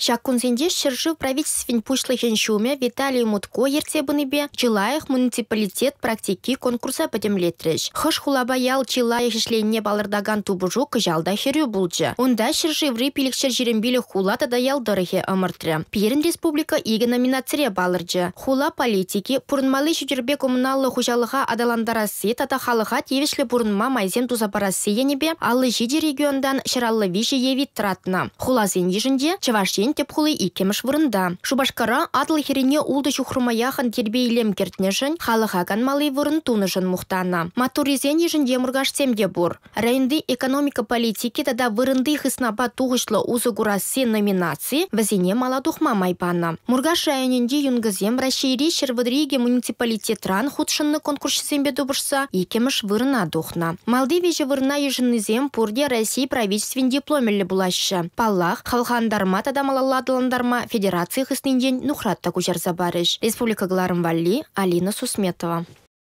Шаккунсенде шыржы правительствен пушлыхен шуме Виталий Мутко ертебыныбе Чилаях муниципалитет практики конкурса пәтемлетреш. Хыш хулаба ял Чилаях ішленне балырдаган тубужу кыжалда херю булчы. Онда шыржы вры пилікшер жерембілі хулата да ялдырыхе ымыртры. Республика игі номинацире балыржы. Хула политики пурнмалы жүдербе коммуналлы хужалыға адаландарасы тата халыға тевішлі пурнма майзем тузапарасы енебе аллы жиди региондан шыраллы виші евит тратна. Хулазен ежінде Чавашен тепхулы икемеш вырында. Шубашкара атлы херене улды шухрумаяхан тербейлем кертнешін халыға канмалы вырын тунышын мухтана. Матуризен ежінде мургаш семде бур. Райынды экономика политики тада вырынды хыснапа туғышлы узы гурасы номинации вазине мала тухма майпана. Мургаш районенде юнгызем Рашири Шервадриге муниципалитетран худшынны конкурс сембе дубышса икемеш вырына духна. Малдивеже вырына ежынызем пурде Россия правительствен дипломелі булашы. Паллах халхандарма тада малалладыландарма федерация хыснинжен нухратта кучарса барыш. Республика Гларым Валли, Алина Сусметова.